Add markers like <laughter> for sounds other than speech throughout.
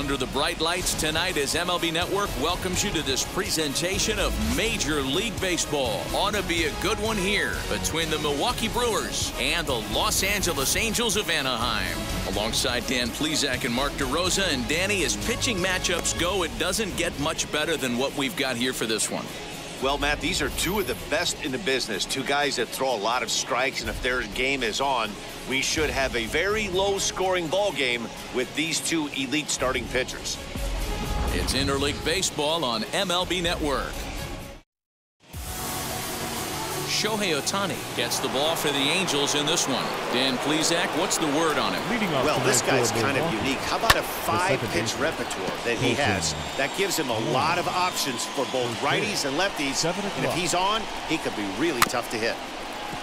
under the bright lights tonight as MLB Network welcomes you to this presentation of Major League Baseball. Ought to be a good one here between the Milwaukee Brewers and the Los Angeles Angels of Anaheim. Alongside Dan Plesac and Mark DeRosa and Danny, as pitching matchups go, it doesn't get much better than what we've got here for this one. Well, Matt, these are two of the best in the business. Two guys that throw a lot of strikes, and if their game is on, we should have a very low-scoring ball game with these two elite starting pitchers. It's Interleague Baseball on MLB Network. Shohei Ohtani gets the ball for the Angels in this one. Dan Plesac, what's the word on him? Well, this guy's kind of unique. How about a five-pitch repertoire that he has? That gives him a lot of options for both righties and lefties. And if he's on, he could be really tough to hit.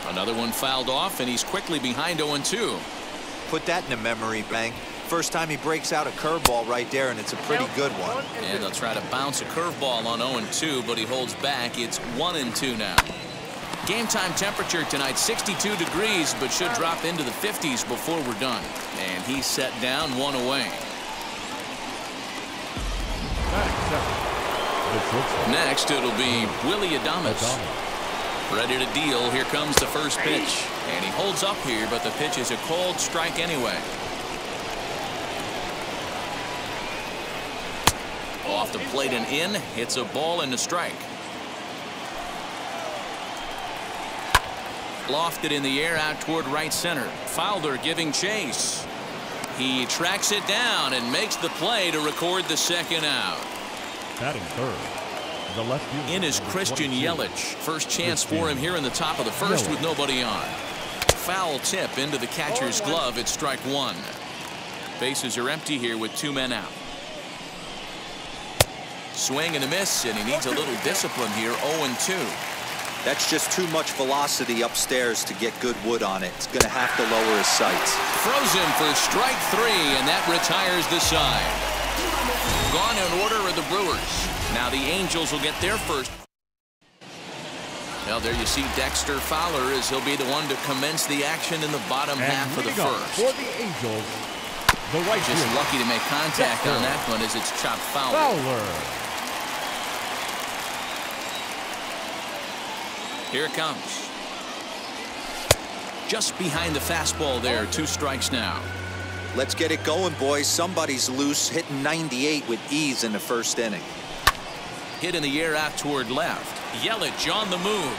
Another one fouled off, and he's quickly behind 0-2. Put that in the memory bank. First time he breaks out a curveball right there, and it's a pretty good one. And they'll try to bounce a curveball on 0-2, but he holds back. It's 1-2 now. Game time temperature tonight 62 degrees, but should drop into the 50s before we're done. And he's set down one away. Next, it'll be Willy Adames. Ready to deal. Here comes the first pitch. And he holds up here, but the pitch is a cold strike anyway. Off the plate and in. Hits a ball and a strike. Lofted in the air out toward right center. Fowler giving chase. He tracks it down and makes the play to record the second out. Batting third. The left fielder, In is Christian 22. Yelich. First chance for him here in the top of the first with nobody on. Foul tip into the catcher's glove. at strike one. Bases are empty here with two men out. Swing and a miss, and he needs a little <laughs> discipline here. 0-2. That's just too much velocity upstairs to get good wood on it. It's going to have to lower his sights. Throws him for strike three, and that retires the side. Gone in order are the Brewers. Now the Angels will get their first. Well, there you see Dexter Fowler as he'll be the one to commence the action in the bottom And half of the first. For the Angels, the right Just fielder, lucky to make contact on that one as it's chopped foul. Fowler. Here it comes. Just behind the fastball there. Two strikes now. Let's get it going, boys. Somebody's loose, hitting 98 with ease in the first inning. Hit in the air out toward left. Yelich on the move.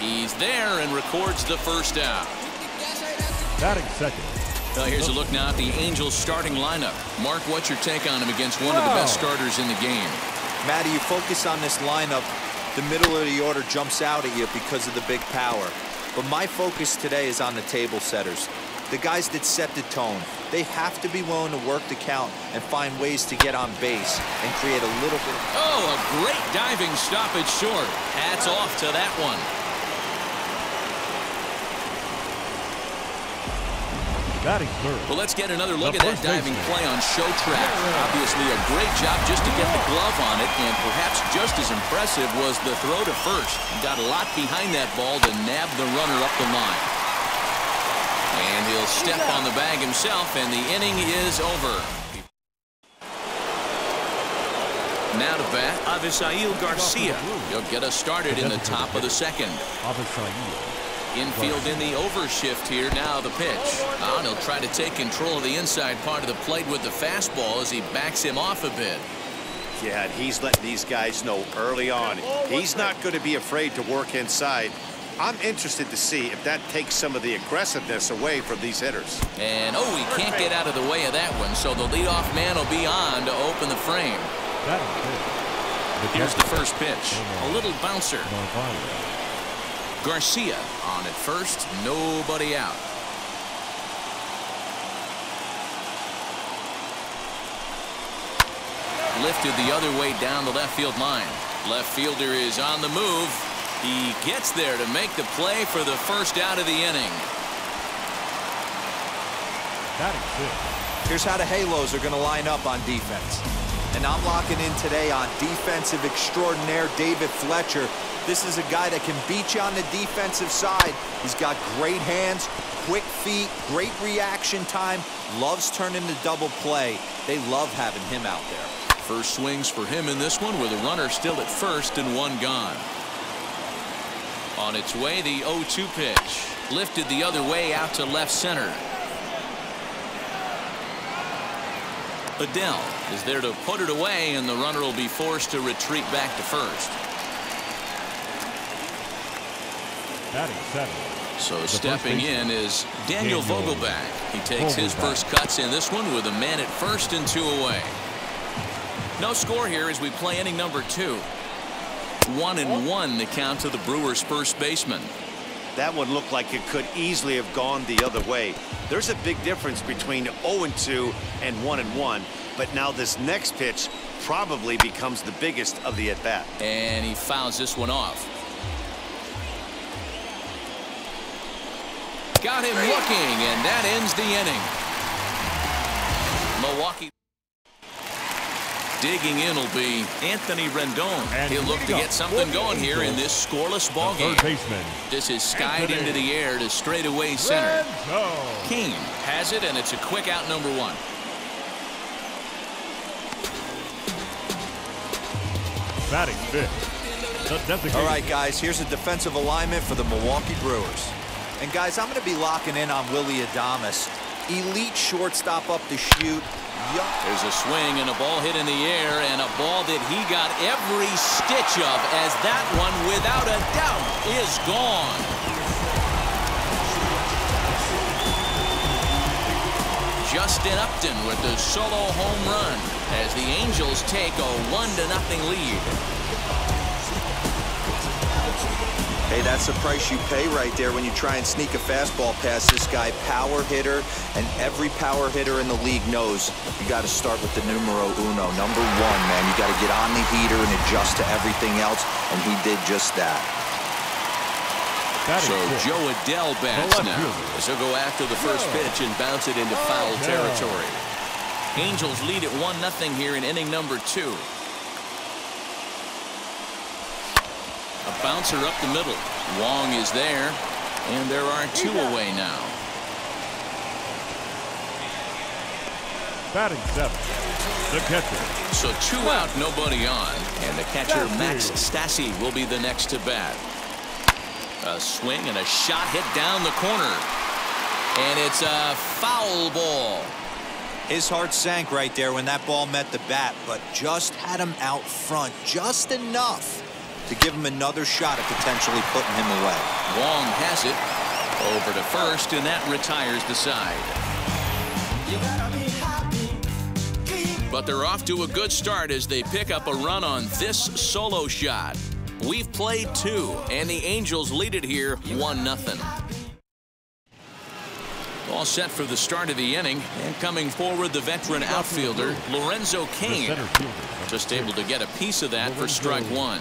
He's there and records the first out. Batting second. Well, here's a look now at the Angels starting lineup. Mark, what's your take on him against one of the best starters in the game? Matty, you focus on this lineup, the middle of the order jumps out at you because of the big power. But my focus today is on the table setters. The guys that set the tone. They have to be willing to work the count and find ways to get on base and create a little bit. Oh, a great diving stoppage short. Hats off to that one. Batting third. Well, let's get another look The at that diving baseman. play on show track. Obviously, a great job just to get the glove on it, and perhaps just as impressive was the throw to first. Got a lot behind that ball to nab the runner up the line. And he'll step on the bag himself, and the inning is over. Now to bat, Avisail Garcia. He'll get us started in the top of the second. Avisail. Infield in the overshift here. Now the pitch. Oh, and he'll try to take control of the inside part of the plate with the fastball as he backs him off a bit. Yeah, and he's letting these guys know early on. He's not going to be afraid to work inside. I'm interested to see if that takes some of the aggressiveness away from these hitters. And, oh, he can't get out of the way of that one, so the leadoff man will be on to open the frame. Batting fifth. Here's the first pitch. A little bouncer. Narvaez. Garcia on at first. Nobody out. Lifted the other way down the left field line. Left fielder is on the move. He gets there to make the play for the first out of the inning. Batting fifth. Here's how the Halos are going to line up on defense. And I'm locking in today on defensive extraordinaire David Fletcher. This is a guy that can beat you on the defensive side. He's got great hands, quick feet, great reaction time, loves turning the double play. They love having him out there. First swings for him in this one with a runner still at first and one gone. On its way, the 0-2 pitch. Lifted the other way out to left center. Adell is there to put it away, and the runner will be forced to retreat back to first. Batting seven. So The stepping in is Daniel Daniel Vogelbach. He takes his first cuts in this one with a man at first and two away. No score here as we play inning number two. One and one the count to the Brewers first baseman. That one looked like it could easily have gone the other way. There's a big difference between 0 and 2 and 1 and 1, but now this next pitch probably becomes the biggest of the at bat. And he fouls this one off. Got him looking, and that ends the inning. Milwaukee. Digging in will be Anthony Rendon. And He'll look to get something for the going here in this scoreless ball game. third baseman. This is skied Anthony into the air to straightaway center. Rendon. Cain has it, and it's a quick out number one. Batting fifth. All right, guys, here's a defensive alignment for the Milwaukee Brewers. And, guys, I'm going to be locking in on Willy Adames. Elite shortstop up the chute. Young There's a swing and a ball hit in the air and a ball that he got every stitch of as that one without a doubt is gone. Justin Upton with the solo home run as the Angels take a one to nothing lead. Hey, that's the price you pay right there when you try and sneak a fastball past this guy. Power hitter, and every power hitter in the league knows you got to start with the numero uno, number one, man. You got to get on the heater and adjust to everything else, and he did just that. Batting So fifth. Jo Adell bats now. fielder. As he'll go after the first pitch and bounce it into foul Adell. territory. Angels lead at 1-0 here in inning number two. Bouncer up the middle. Wong is there, and there are two away now. Batting seventh. The catcher. So two out, nobody on, and the catcher Max Stassi will be the next to bat. A swing and a shot hit down the corner, and it's a foul ball. His heart sank right there when that ball met the bat, but just had him out front just enough to give him another shot at potentially putting him away. Wong has it over to first, and that retires the side. But they're off to a good start as they pick up a run on this solo shot. We've played two, and the Angels lead it here 1 0. All set for the start of the inning, and coming forward, the veteran outfielder, Lorenzo The Cain. center fielder. number Just able to get a piece of that for strike one.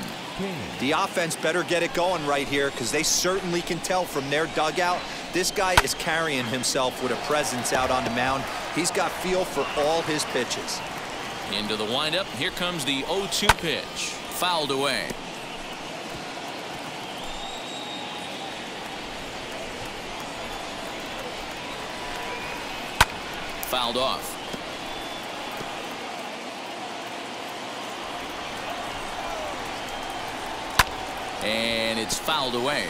The offense better get it going right here because they certainly can tell from their dugout this guy is carrying himself with a presence out on the mound. He's got feel for all his pitches. Into the windup. Here comes the 0-2 pitch. Fouled away. Fouled off. And it's fouled away.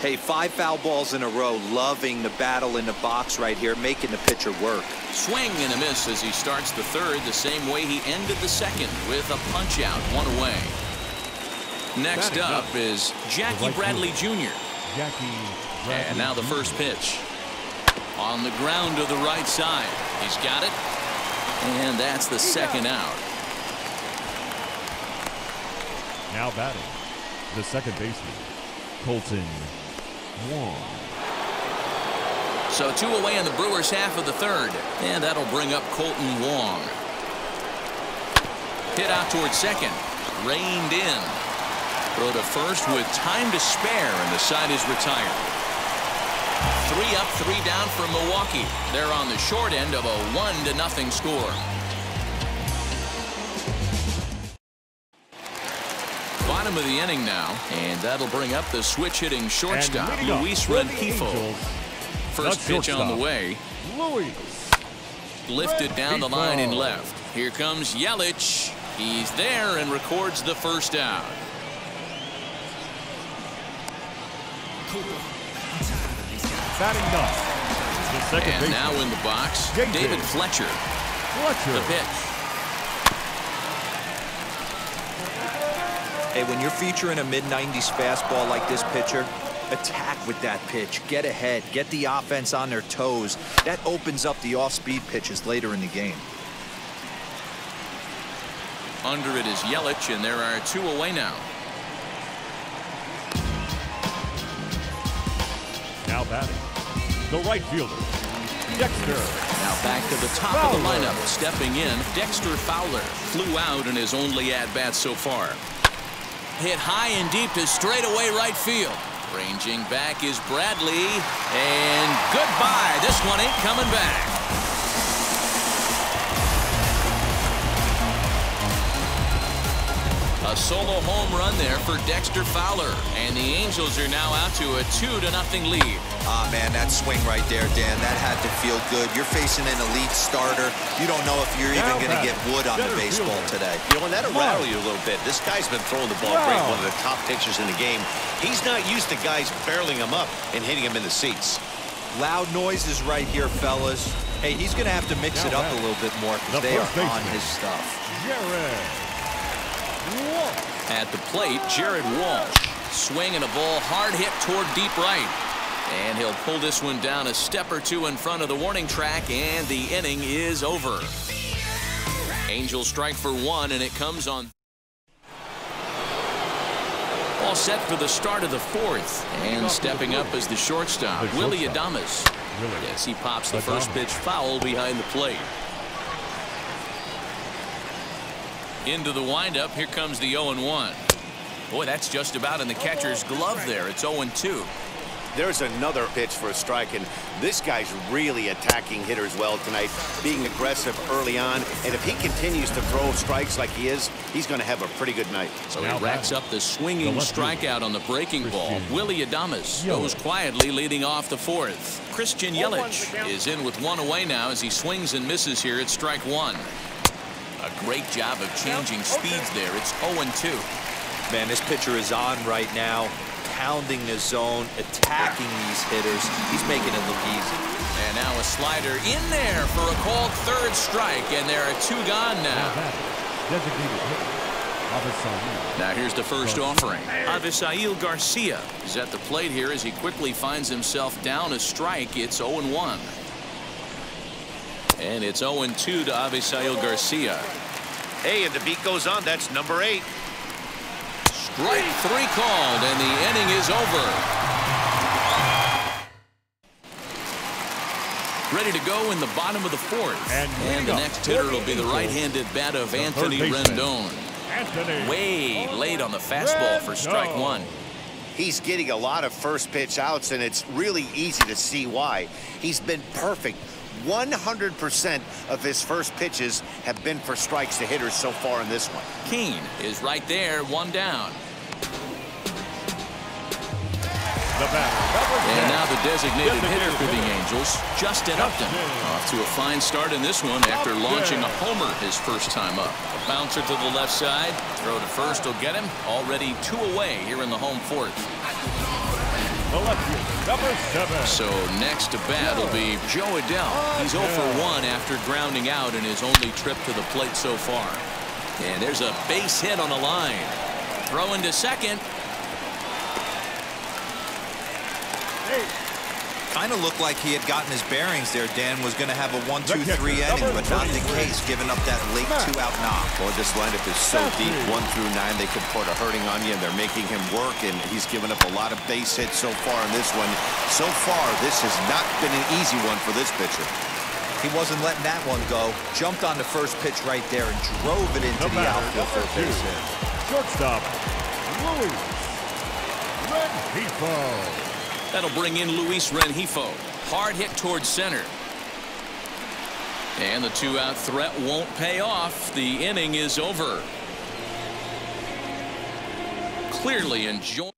Hey, five foul balls in a row, loving the battle in the box right here, making the pitcher work. Swing and a miss as he starts the third the same way he ended the second with a punch out one away. Next up up. is Jackie Bradley Jr. Jackie. Bradley And now the first pitch. On the ground to the right side. He's got it. And that's the second out. Now batting. The second baseman. Kolten Wong. So two away in the Brewers half of the third. And that'll bring up Kolten Wong. Hit out towards second. Reined in. Throw to first with time to spare and the side is retired. Three up, three down for Milwaukee. They're on the short end of a one to nothing score. Bottom of the inning now, and that'll bring up the switch hitting shortstop Luis for the Rengifo. Angels, first The pitch on the way. Luis. Lifted down the line and left. Here comes Yelich. He's there and records the first out. Batting ninth. The second And baseman. now in the box, JJ. David Fletcher. Fletcher. The pitch. Hey, when you're featuring a mid-90s fastball like this pitcher, attack with that pitch. Get ahead. Get the offense on their toes. That opens up the off-speed pitches later in the game. Under it is Yelich, and there are two away now. Batting. The right fielder. Dexter. Now back to the top of the lineup. Stepping in, Dexter Fowler. Flew out in his only at-bat so far. Hit high and deep to straightaway right field. Ranging back is Bradley. And goodbye. This one ain't coming back. A solo home run there for Dexter Fowler. And the Angels are now out to a 2 to nothing lead. Ah, man, that swing right there, Dan, that had to feel good. You're facing an elite starter. You don't know if you're even going to get wood on the baseball today. You know, and that'll rattle you a little bit. This guy's been throwing the ball great, one of the top pitchers in the game. He's not used to guys barreling him up and hitting him in the seats. Loud noises right here, fellas. Hey, he's going to have to mix Now it up a little bit more The because they are on his stuff. Jared. At the plate, Jared Walsh. Swinging a ball hard hit toward deep right. And he'll pull this one down a step or two in front of the warning track, and the inning is over. Angels strike for one, and it comes on. All set for the start of the fourth. And stepping up is the shortstop, Willy. Adames. Yes, he pops the first pitch foul behind the plate. Into the windup, here comes the 0-1. Boy, that's just about in the catcher's glove there. It's 0-2. There's another pitch for a strike, and this guy's really attacking hitters well tonight, being aggressive early on. And if he continues to throw strikes like he is, he's going to have a pretty good night. So he racks up the swinging The strikeout on the breaking ball. Willy Adames goes quietly leading off the fourth. Christian Yelich is in with one away now as he swings and misses here at strike one. A great job of changing speeds there. It's 0-2. Man, this pitcher is on right now, pounding the zone, attacking these hitters. He's making it look easy. And now a slider in there for a called third strike, and there are two gone Now now. batting. Designated hitter. Now here's the first Garcia. offering. Avisail Garcia is at the plate here as he quickly finds himself down a strike. It's 0-1. And it's 0-2 to Avisail Garcia. Hey, and the beat goes on. That's number eight. Strike three called, and the inning is over. Ready to go in the bottom of the fourth. And And the next hitter will be the right-handed bat of Anthony. Rendon. Anthony. Way late on the fastball for strike one. He's getting a lot of first pitch outs, and it's really easy to see why. He's been perfect. 100% of his first pitches have been for strikes to hitters so far in this one. Cain is right there, one down. The batter. And now the designated Designated hitter for the. Angels, Justin Upton. Justin. Off to a fine start in this one after Upton. launching a homer his first time up. A bouncer to the left side. Throw to first will get him. Already two away here in the home fourth. Number seven. So next to bat will be Jo Adell. He's 0 for 1 after grounding out in his only trip to the plate so far. And there's a base hit on the line. Throw into second. Kind of looked like he had gotten his bearings there. Dan was going to have a 1-2-3 inning, but not the case, giving up that late two-out knock. Boy, this lineup is so deep, one through nine. They could put a hurting on you, and they're making him work, and he's given up a lot of base hits so far in this one. So far, this has not been an easy one for this pitcher. He wasn't letting that one go. Jumped on the first pitch right there and drove it into The the, outfield for a base two. hit. Shortstop. Louis. Rengifo. That'll bring in Luis Rengifo. Hard hit towards center. And the two-out threat won't pay off. The inning is over. Clearly enjoying.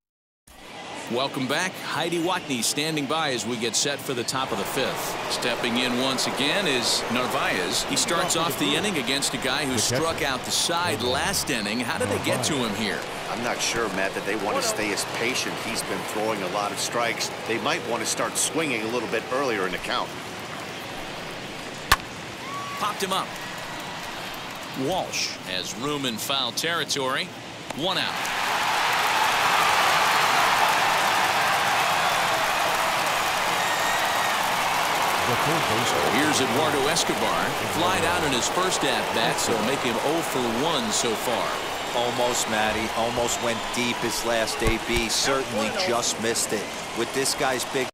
Welcome back. Heidi Watney standing by as we get set for the top of the fifth. Stepping in once again is Narvaez. He starts off the inning against a guy who struck out the side last inning. How did they get to him here? I'm not sure, Matt, that they want to stay as patient. He's been throwing a lot of strikes. They might want to start swinging a little bit earlier in the count. Popped him up. Walsh has room in foul territory. One out. Here's Eduardo Escobar. Flied out in his first at-bat, so make him 0 for 1 so far. Almost, Matty. Almost went deep his last AB. Certainly just missed it. With this guy's big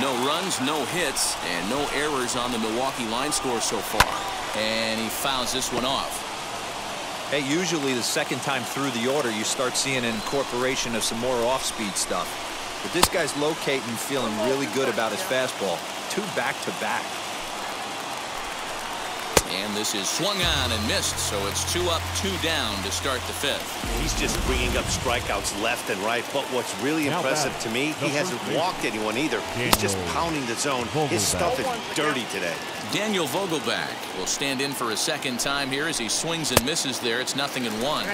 No runs, no hits, and no errors on the Milwaukee line score so far. And he fouls this one off. Hey, usually the second time through the order, you start seeing an incorporation of some more off-speed stuff. But this guy's locating, feeling really good about his fastball. Two back-to-back. -back. And this is swung on and missed, so it's two up, two down to start the fifth. He's just bringing up strikeouts left and right, but what's really impressive to me, he hasn't walked anyone either. He's just pounding the zone. His stuff is dirty today. Daniel Vogelbach will stand in for a second time here as he swings and misses there. It's nothing in one.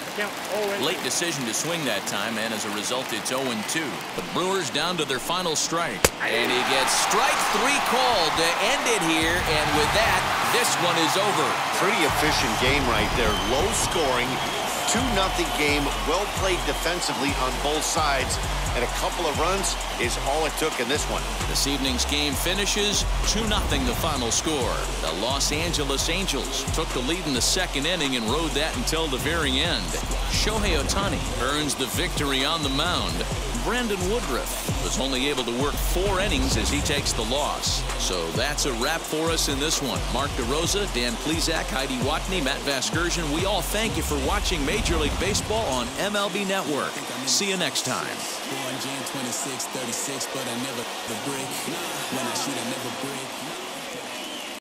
Late decision to swing that time, and as a result, it's 0-2. The Brewers down to their final strike. And he gets strike three called to end it here, and with that, this one is over. Pretty efficient game right there. Low scoring, 2-0 game, well played defensively on both sides, and a couple of runs is all it took in this one. This evening's game finishes 2-0 the final score. The Los Angeles Angels took the lead in the second inning and rode that until the very end. Shohei Ohtani earns the victory on the mound. Brandon Woodruff was only able to work four innings as he takes the loss. So that's a wrap for us in this one. Mark DeRosa, Dan Plesac, Heidi Watney, Matt Vasgersian, we all thank you for watching Major League Baseball on MLB Network. See you next time. Born Jan 26, 36, but I never the break. When I shoot, I never break.